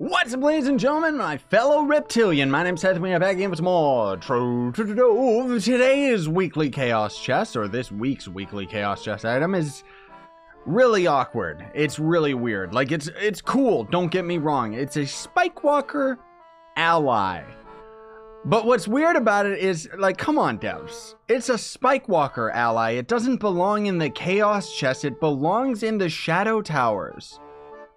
What's up, ladies and gentlemen, my fellow reptilian? My name's Scythe, we are back again with some more Trove Today's weekly Chaos Chest, or this week's weekly Chaos Chest item, is really awkward. It's really weird. Like, it's it's cool, don't get me wrong. It's a Spikewalker ally. But what's weird about it is, like, come on, devs. It's a Spikewalker ally. It doesn't belong in the Chaos Chest, it belongs in the Shadow Towers.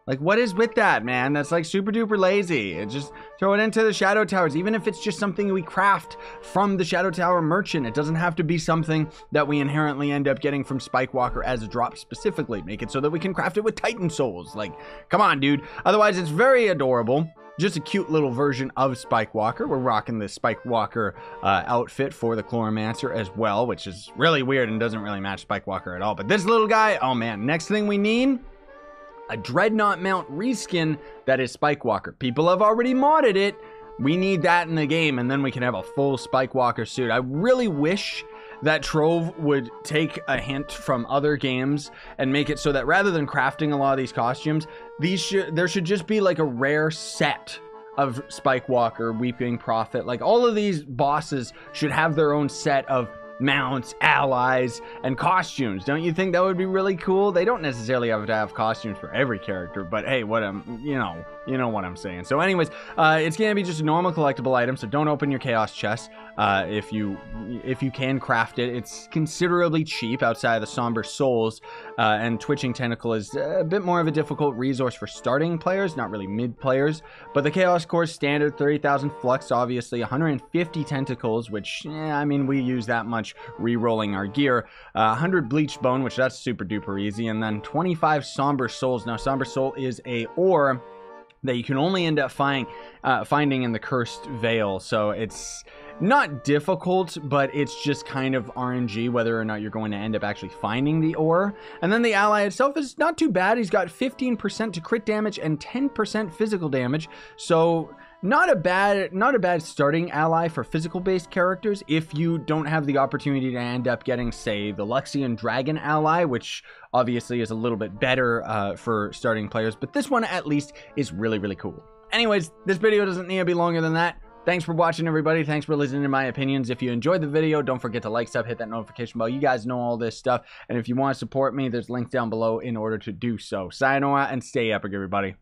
Like, what is with that, man? That's like super duper lazy. Just throw it into the Shadow Towers, even if it's just something we craft from the Shadow Tower merchant. It doesn't have to be something that we inherently end up getting from Spikewalker as a drop specifically. Make it so that we can craft it with Titan Souls. Like, come on, dude. Otherwise, it's very adorable. Just a cute little version of Spikewalker. We're rocking the Spikewalker uh, outfit for the Chloromancer as well, which is really weird and doesn't really match Spikewalker at all. But this little guy, oh man, next thing we need a Dreadnought mount reskin that is Spikewalker. People have already modded it. We need that in the game, and then we can have a full Spikewalker suit. I really wish that Trove would take a hint from other games and make it so that rather than crafting a lot of these costumes, these there should just be like a rare set of Spikewalker, Weeping Prophet. Like all of these bosses should have their own set of mounts, allies, and costumes. Don't you think that would be really cool? They don't necessarily have to have costumes for every character, but hey, what I'm, you know, you know what I'm saying. So, anyways, uh, it's gonna be just a normal collectible item. So don't open your chaos chest uh, if you if you can craft it. It's considerably cheap outside of the somber souls, uh, and twitching tentacle is a bit more of a difficult resource for starting players, not really mid players. But the chaos core standard 30,000 flux, obviously 150 tentacles, which yeah, I mean we use that much re-rolling our gear. 100 bleach bone, which that's super duper easy, and then 25 somber souls. Now somber soul is a ore that you can only end up find, uh, finding in the Cursed Vale. So it's not difficult, but it's just kind of RNG whether or not you're going to end up actually finding the ore. And then the ally itself is not too bad. He's got 15% to crit damage and 10% physical damage. So not a bad not a bad starting ally for physical based characters if you don't have the opportunity to end up getting say the Luxion Dragon ally which obviously is a little bit better uh, for starting players but this one at least is really really cool anyways this video doesn't need to be longer than that Thanks for watching, everybody. Thanks for listening to my opinions. If you enjoyed the video, don't forget to like, sub, hit that notification bell. You guys know all this stuff. And if you want to support me, there's links down below in order to do so. Sayonara and stay epic, everybody.